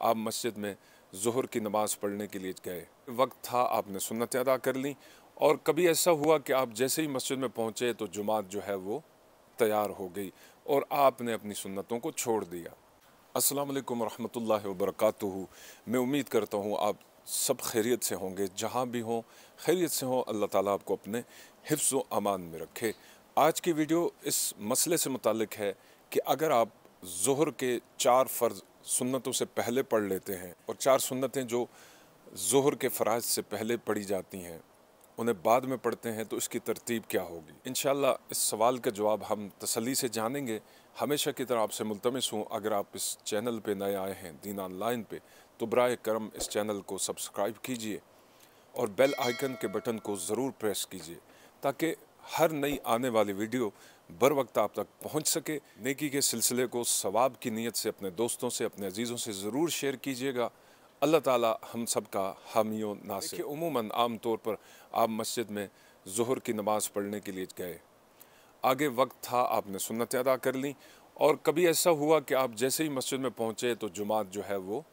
आप मस्जिद में ज़हर की नमाज़ पढ़ने के लिए गए। वक्त था, आपने सुन्नत अदा कर ली और कभी ऐसा हुआ कि आप जैसे ही मस्जिद में पहुँचे तो जुमात जो है वो तैयार हो गई और आपने अपनी सुन्नतों को छोड़ दिया। अस्सलाम वालेकुम रहमतुल्लाहि मैं उम्मीद करता हूँ आप सब खैरियत से होंगे, जहाँ भी हों, खैरियत से हों, अल्लाह ताला आपको अपने हिफ्ज़ व अमान में रखे। आज की वीडियो इस मसले से मुतल है कि अगर आप ज़हर के चार फ़र्ज़ सुन्नतों से पहले पढ़ लेते हैं और चार सुन्नतें जो ज़हर के फ़राज से पहले पढ़ी जाती हैं, उन्हें बाद में पढ़ते हैं तो इसकी तरतीब क्या होगी? इन इस सवाल का जवाब हम तसली से जानेंगे। हमेशा की तरह आपसे मुलतमस हूँ। अगर आप इस चैनल पर नए आए हैं, दीन ऑनलाइन पे तो बर करम इस चैनल को सब्सक्राइब कीजिए और बेल आइकन के बटन को ज़रूर प्रेस कीजिए, ताकि हर नई आने वाली वीडियो बर वक्त आप तक पहुँच सके। नेकी के सिलसिले को सवाब की नीयत से अपने दोस्तों से अपने अजीज़ों से ज़रूर शेयर कीजिएगा। अल्लाह ताला हम सब का हामी नासिर। उमूमन आम तौर पर आप मस्जिद में ज़हर की नमाज़ पढ़ने के लिए गए। आगे वक्त था आपने सुन्नत अदा कर ली। और कभी ऐसा हुआ कि आप जैसे ही मस्जिद में पहुँचे तो जुमात जो है वो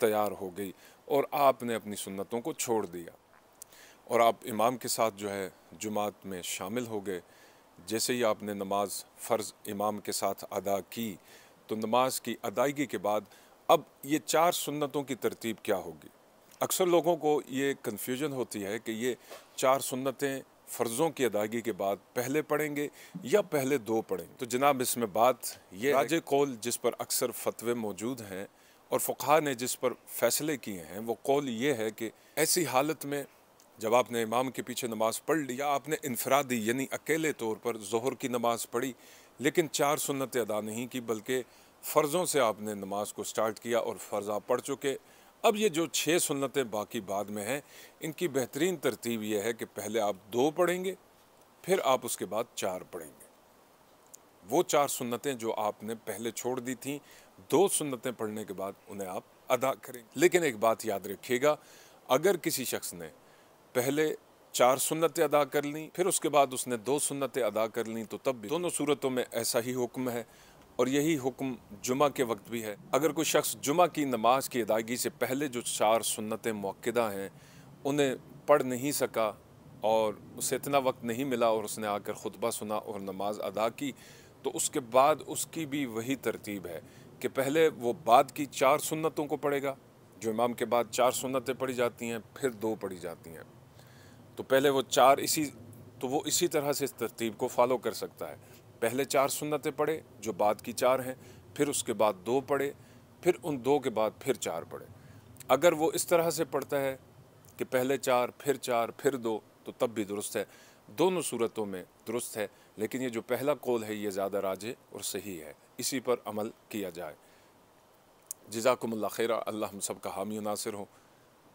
तैयार हो गई और आपने अपनी सुन्नतों को छोड़ दिया। और आप इमाम के साथ जो है जुमात में शामिल हो गए। जैसे ही आपने नमाज़ फ़र्ज़ इमाम के साथ अदा की तो नमाज़ की अदायगी के बाद अब ये चार सुन्नतों की तरतीब क्या होगी? अक्सर लोगों को ये कन्फ्यूज़न होती है कि ये चार सुन्नतें फ़र्ज़ों की अदायगी के बाद पहले पढ़ेंगे या पहले दो पढ़ेंगे। तो जनाब इसमें बात ये राज कौल जिस पर अक्सर फतवे मौजूद हैं और फ़ुका ने जिस पर फ़ैसले किए हैं वो कौल ये है कि ऐसी हालत में जब आपने इमाम के पीछे नमाज़ पढ़ ली या आपने इनफरादी यानी अकेले तौर पर जहर की नमाज़ पढ़ी, लेकिन चार सुन्नतें अदा नहीं की, बल्कि फ़र्ज़ों से आपने नमाज़ को स्टार्ट किया और फ़र्ज़ आप पढ़ चुके। अब ये जो छः सुन्नतें बाकी बाद में हैं, इनकी बेहतरीन तरतीब यह है कि पहले आप दो पढ़ेंगे, फिर आप उसके बाद चार पढ़ेंगे। वो चार सुन्नतें जो आपने पहले छोड़ दी थी, दो सुन्नतें पढ़ने के बाद उन्हें आप अदा करेंगे। लेकिन एक बात याद रखिएगा, अगर किसी शख्स ने पहले चार सुन्नतें अदा कर ली, फिर उसके बाद उसने दो सुन्नतें अदा कर ली तो तब भी। दोनों सूरतों में ऐसा ही हुक्म है और यही हुक्म जुमा के वक्त भी है। अगर कोई शख्स जुमा की नमाज़ की अदायगी से पहले जो चार सुन्नतें मौकदा हैं, उन्हें पढ़ नहीं सका और उसे इतना वक्त नहीं मिला और उसने आकर खुतबा सुना और नमाज़ अदा की तो उसके बाद उसकी भी वही तरतीब है कि पहले वो बाद की चार सुन्नतों को पढ़ेगा। जो इमाम के बाद चार सुन्नतें पढ़ी जाती हैं, फिर दो पढ़ी जाती हैं। तो पहले वो चार इसी तो वो इसी तरह से इस तरतीब को फॉलो कर सकता है। पहले चार सुन्नतें पढ़े, जो बाद की चार हैं, फिर उसके बाद दो पढ़े, फिर उन दो के बाद फिर चार पढ़े। अगर वो इस तरह से पढ़ता है कि पहले चार, फिर चार, फिर दो तो तब भी दुरुस्त है। दोनों सूरतों में दुरुस्त है, लेकिन ये जो पहला कौल है, ये ज़्यादा राजे और सही है। इसी पर अमल किया जाए। जजाकुमुल्ला खैरा, अल्लाह हम सब का हामी नासिर हो।